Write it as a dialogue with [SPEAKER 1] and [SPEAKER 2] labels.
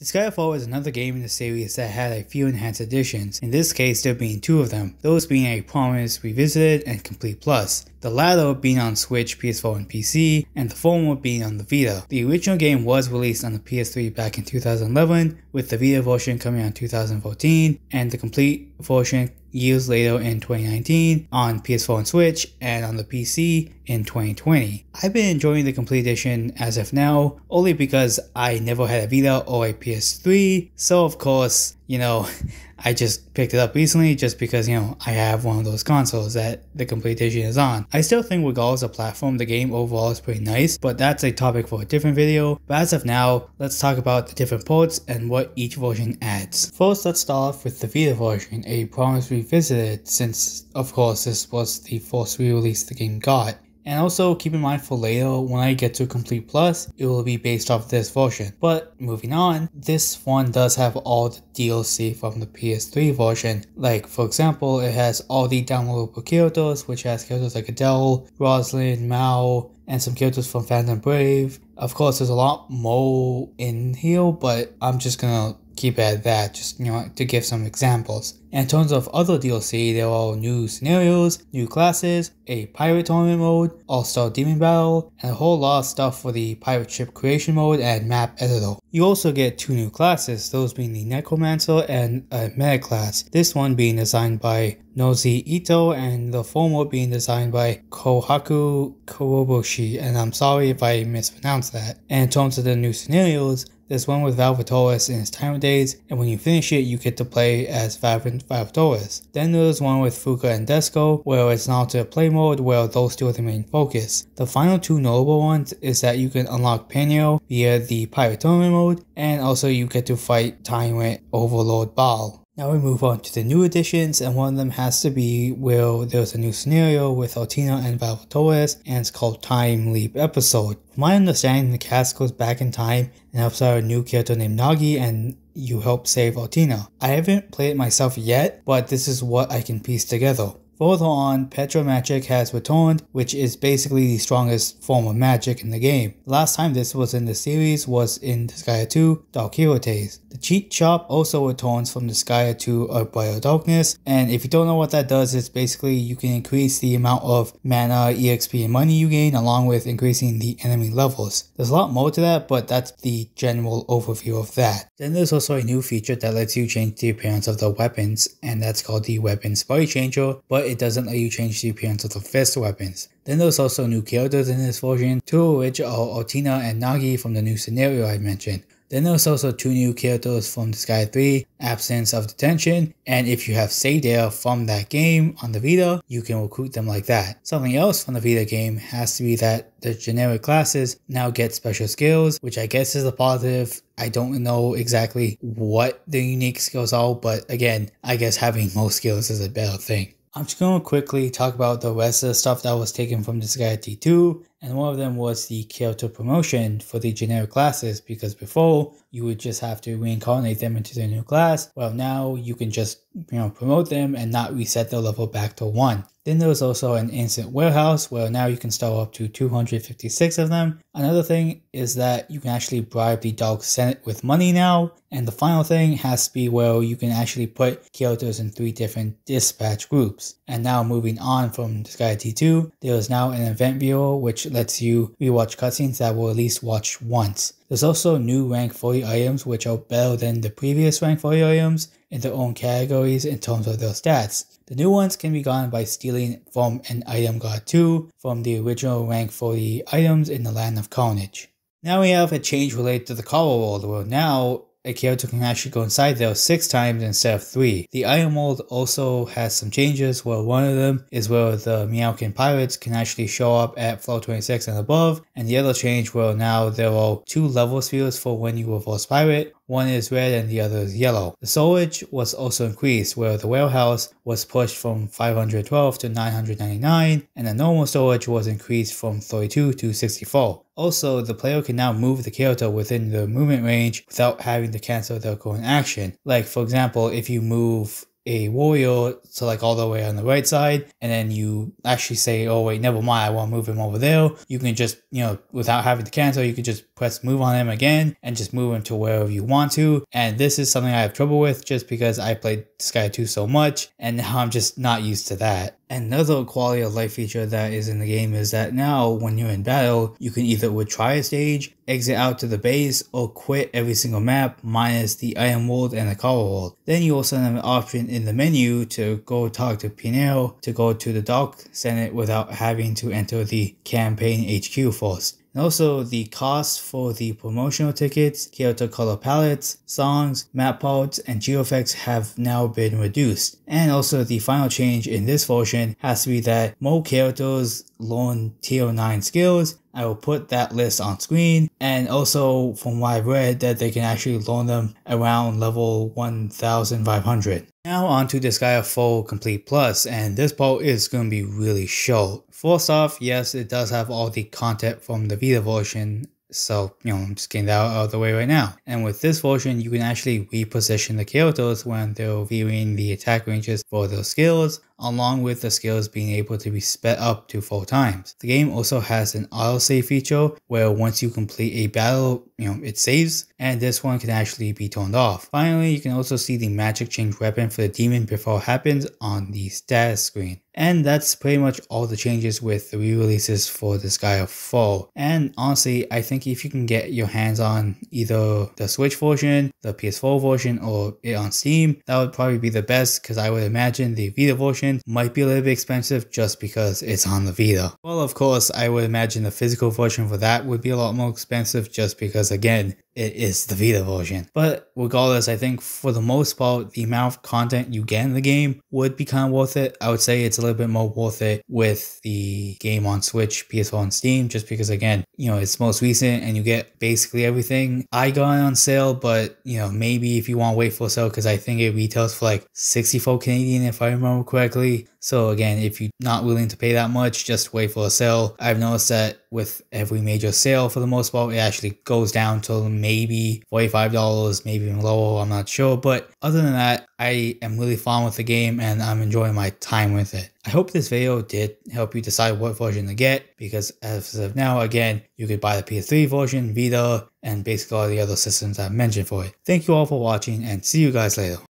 [SPEAKER 1] Disgaea 4 is another game in the series that had a few enhanced additions, in this case there being two of them, those being a Promise Revisited and Complete Plus, the latter being on Switch, PS4 and PC, and the former being on the Vita. The original game was released on the PS3 back in 2011, with the Vita version coming out in 2014, and the complete version years later in 2019 on PS4 and Switch and on the PC in 2020. I've been enjoying the complete edition as of now only because I never had a Vita or a PS3 so of course you know I just picked it up recently just because, you know, I have one of those consoles that the complete edition is on. I still think regardless of platform, the game overall is pretty nice, but that's a topic for a different video. But as of now, let's talk about the different ports and what each version adds. First, let's start off with the Vita version, a promise revisited since, of course, this was the first re-release the game got. And also keep in mind for later, when I get to Complete Plus, it will be based off this version. But moving on, this one does have all the DLC from the PS3 version. Like for example, it has all the downloadable characters, which has characters like Adell, Rozalin, Mao, and some characters from Phantom Brave. Of course, there's a lot more in here, but I'm just gonna keep it at that, just you know, to give some examples. And in terms of other DLC, there are all new scenarios, new classes, a pirate tournament mode, all-star demon battle, and a whole lot of stuff for the pirate ship creation mode and map editor. You also get two new classes, those being the Necromancer and a meta class, this one being designed by Noizi Ito and the former being designed by Kohaku Kuroboshi, and I'm sorry if I mispronounced that. And in terms of the new scenarios, there's one with Valvatorez in his time of days, and when you finish it, you get to play as Valvatorez. Then there's one with Fuka and Desco, where it's now to play mode where those two are the main focus. The final two notable ones is that you can unlock Panio via the Pirate Tournament mode, and also you get to fight Tyrant Overlord Baal. Now we move on to the new additions, and one of them has to be where there's a new scenario with Altina and Valvatorez, and it's called Time Leap Episode. From my understanding, the cast goes back in time and helps out a new character named Nagi, and you help save Altina. I haven't played it myself yet, but this is what I can piece together. Further on, Tera Magic has returned, which is basically the strongest form of magic in the game. Last time this was in the series was in Disgaea 2 Dark Hero. The cheat shop also returns from Disgaea D2 of Brighter Darkness, and if you don't know what that does, it's basically you can increase the amount of mana, EXP, and money you gain along with increasing the enemy levels. There's a lot more to that, but that's the general overview of that. Then there's also a new feature that lets you change the appearance of the weapons, and that's called the Weapons Body Changer, but it doesn't let you change the appearance of the fist weapons. Then there's also new characters in this version, two of which are Altina and Nagi from the new scenario I mentioned. Then there's also two new characters from Disgaea 3, Absence of Detention, and if you have there from that game on the Vita, you can recruit them like that. Something else from the Vita game has to be that the generic classes now get special skills, which I guess is a positive. I don't know exactly what the unique skills are, but again, I guess having more skills is a better thing. I'm just going to quickly talk about the rest of the stuff that was taken from Disgaea D2, and one of them was the character promotion for the generic classes, because before, you would just have to reincarnate them into their new class, well now you can just, you know, promote them and not reset their level back to 1. Then there was also an instant warehouse where now you can store up to 256 of them. Another thing is that you can actually bribe the Dark Senate with money now. And the final thing has to be where you can actually put characters in three different dispatch groups. And now moving on from Disgaea D2, there is now an event viewer which lets you rewatch cutscenes that were at least watched once. There's also new rank 40 items which are better than the previous rank 40 items in their own categories in terms of their stats. The new ones can be gotten by stealing from an item god 2 from the original rank 40 items in the Land of Carnage. Now we have a change related to the Color World where now a character can actually go inside there six times instead of three. The Item World also has some changes where one of them is where the Meowkin pirates can actually show up at floor 26 and above, and the other change where now there are two level spheres for when you reverse pirate, one is red and the other is yellow. The storage was also increased where the warehouse was pushed from 512 to 999 and the normal storage was increased from 32 to 64. Also, the player can now move the character within the movement range without having to cancel their current action. Like for example, if you move a warrior to like all the way on the right side and then you actually say oh wait never mind i want to move him over there. You can just you know without having to cancel you can just press move on him again and just move him to wherever you want to. And this is something i have trouble with just because i played sky 2 so much and now i'm just not used to that Another quality of life feature that is in the game is that now when you're in battle, you can either retry a stage, exit out to the base, or quit every single map minus the Item World and the cover world. Then you also have an option in the menu to go talk to Pinero to go to the Dark Senate without having to enter the campaign HQ first. And also the cost for the promotional tickets, Kyoto color palettes, songs, map parts, and geoeffects have now been reduced. And also the final change in this version has to be that more characters learn tier 9 skills. I will put that list on screen and also from what I've read that they can actually loan them around level 1500. Now on to Disgaea 4 Complete Plus, and this part is going to be really short. First off, yes, it does have all the content from the Vita version, so, you know, I'm just getting that out of the way right now. And with this version, you can actually reposition the characters when they're viewing the attack ranges for those skills, along with the skills being able to be sped up to four times. The game also has an autosave feature where once you complete a battle, you know, it saves, and this one can actually be turned off. Finally, you can also see the magic change weapon for the demon before it happens on the status screen. And that's pretty much all the changes with the re-releases for Disgaea 4. And honestly, I think if you can get your hands on either the Switch version, the PS4 version, or it on Steam, that would probably be the best because I would imagine the Vita version might be a little bit expensive just because it's on the Vita. Well, of course, I would imagine the physical version for that would be a lot more expensive just because, again, it is the Vita version. But regardless, I think for the most part, the amount of content you get in the game would be kind of worth it. I would say it's a little bit more worth it with the game on Switch, PS4, and Steam, just because again, you know, it's most recent and you get basically everything. I got it on sale, but you know, maybe if you want to wait for sale, because I think it retails for like 64 Canadian if I remember correctly. So again, if you're not willing to pay that much, just wait for a sale. I've noticed that with every major sale for the most part, it actually goes down to maybe $45, maybe even lower, I'm not sure. But other than that, I am really fond with the game and I'm enjoying my time with it. I hope this video did help you decide what version to get because as of now, again, you could buy the PS3 version, Vita, and basically all the other systems I've mentioned for it. Thank you all for watching and see you guys later.